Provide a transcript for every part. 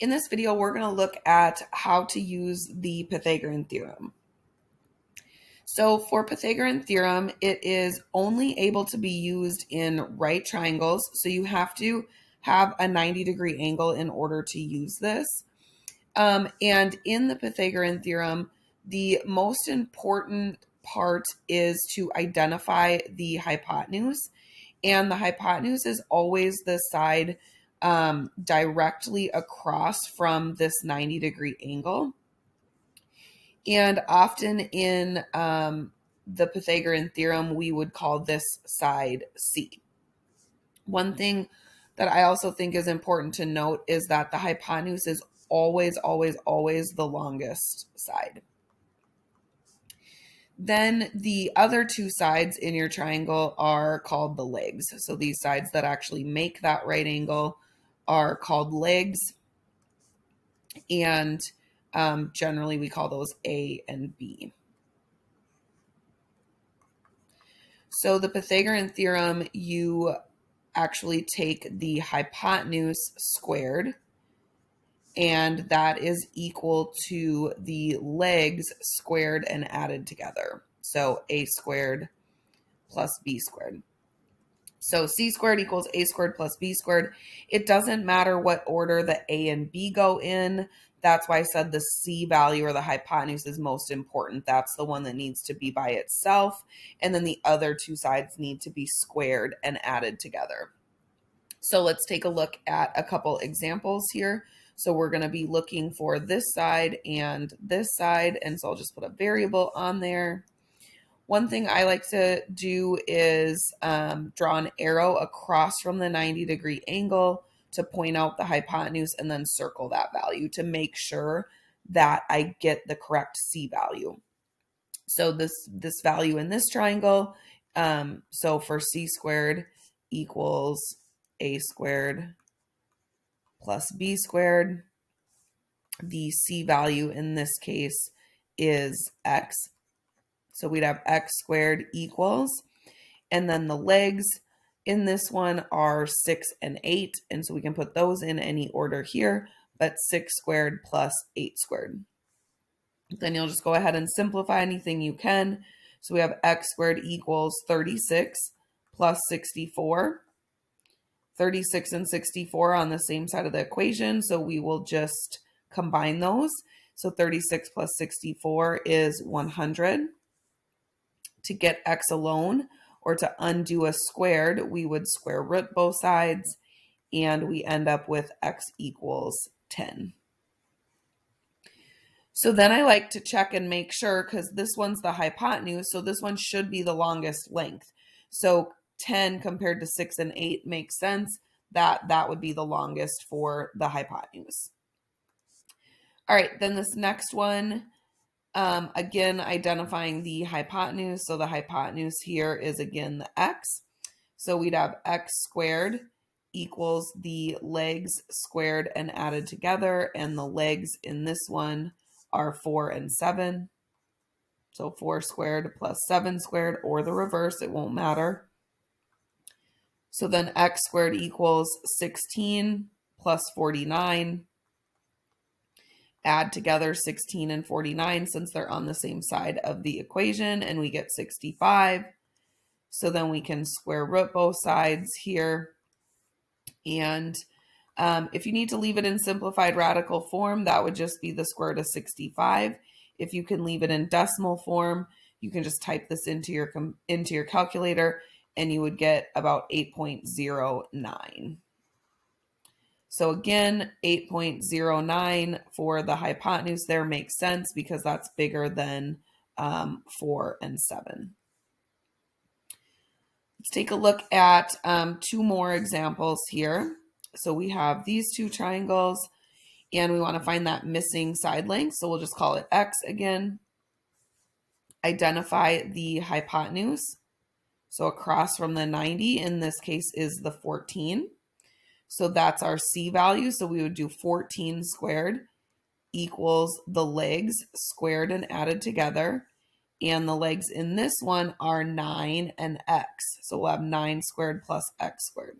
In this video, we're going to look at how to use the Pythagorean theorem. So for Pythagorean theorem, it is only able to be used in right triangles. So you have to have a 90 degree angle in order to use this. Um, and in the Pythagorean theorem, the most important part is to identify the hypotenuse. And the hypotenuse is always the side um, directly across from this 90 degree angle. And often in um, the Pythagorean theorem, we would call this side C. One thing that I also think is important to note is that the hypotenuse is always, always, always the longest side. Then the other two sides in your triangle are called the legs. So these sides that actually make that right angle are called legs. And um, generally we call those A and B. So the Pythagorean theorem, you actually take the hypotenuse squared, and that is equal to the legs squared and added together. So a squared plus b squared. So c squared equals a squared plus b squared. It doesn't matter what order the a and b go in. That's why I said the c value or the hypotenuse is most important. That's the one that needs to be by itself. And then the other two sides need to be squared and added together. So let's take a look at a couple examples here. So we're going to be looking for this side and this side. And so I'll just put a variable on there. One thing I like to do is um, draw an arrow across from the 90 degree angle to point out the hypotenuse and then circle that value to make sure that I get the correct C value. So this, this value in this triangle, um, so for C squared equals A squared plus b squared. The c value in this case is x. So we'd have x squared equals, and then the legs in this one are 6 and 8, and so we can put those in any order here, but 6 squared plus 8 squared. Then you'll just go ahead and simplify anything you can. So we have x squared equals 36 plus 64. 36 and 64 on the same side of the equation. So we will just combine those. So 36 plus 64 is 100. To get x alone or to undo a squared, we would square root both sides and we end up with x equals 10. So then I like to check and make sure because this one's the hypotenuse. So this one should be the longest length. So 10 compared to 6 and 8 makes sense. That that would be the longest for the hypotenuse. All right, then this next one, um, again, identifying the hypotenuse. So the hypotenuse here is again the x. So we'd have x squared equals the legs squared and added together. And the legs in this one are 4 and 7. So 4 squared plus 7 squared or the reverse, it won't matter. So then x squared equals 16 plus 49. Add together 16 and 49 since they're on the same side of the equation and we get 65. So then we can square root both sides here. And um, if you need to leave it in simplified radical form, that would just be the square root of 65. If you can leave it in decimal form, you can just type this into your into your calculator and you would get about 8.09. So again, 8.09 for the hypotenuse there makes sense because that's bigger than um, 4 and 7. Let's take a look at um, two more examples here. So we have these two triangles and we want to find that missing side length. So we'll just call it x again. Identify the hypotenuse. So across from the 90 in this case is the 14. So that's our C value. So we would do 14 squared equals the legs squared and added together. And the legs in this one are 9 and x. So we'll have 9 squared plus x squared.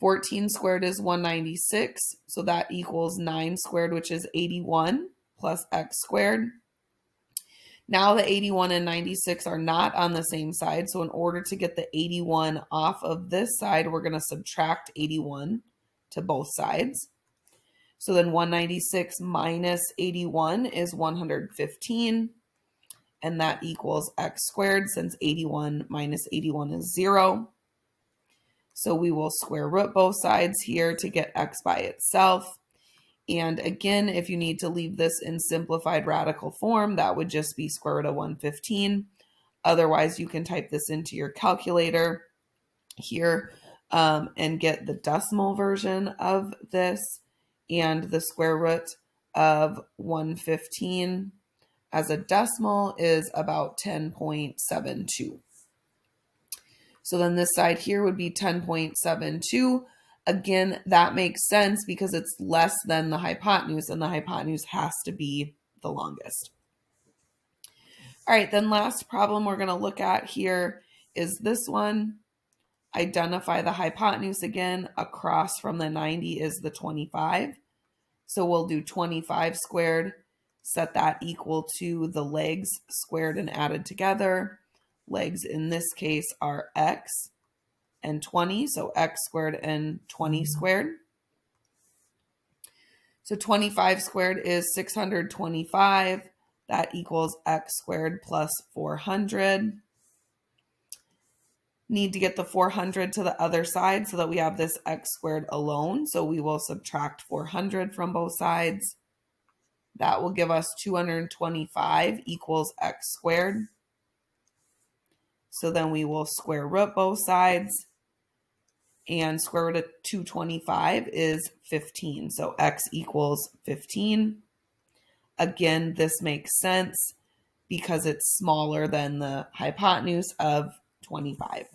14 squared is 196, so that equals 9 squared, which is 81, plus x squared. Now the 81 and 96 are not on the same side, so in order to get the 81 off of this side, we're going to subtract 81 to both sides. So then 196 minus 81 is 115, and that equals x squared since 81 minus 81 is 0. So we will square root both sides here to get x by itself. And again, if you need to leave this in simplified radical form, that would just be square root of 115. Otherwise, you can type this into your calculator here um, and get the decimal version of this and the square root of 115 as a decimal is about 10.72. So then this side here would be 10.72. Again, that makes sense because it's less than the hypotenuse and the hypotenuse has to be the longest. All right, then last problem we're going to look at here is this one. Identify the hypotenuse again. Across from the 90 is the 25. So we'll do 25 squared, set that equal to the legs squared and added together legs in this case are x and 20, so x squared and 20 mm-hmm. squared. So 25 squared is 625. That equals x squared plus 400. Need to get the 400 to the other side so that we have this x squared alone. So we will subtract 400 from both sides. That will give us 225 equals x squared. So then we will square root both sides. And square root of 225 is 15. So x equals 15. Again, this makes sense because it's smaller than the hypotenuse of 25.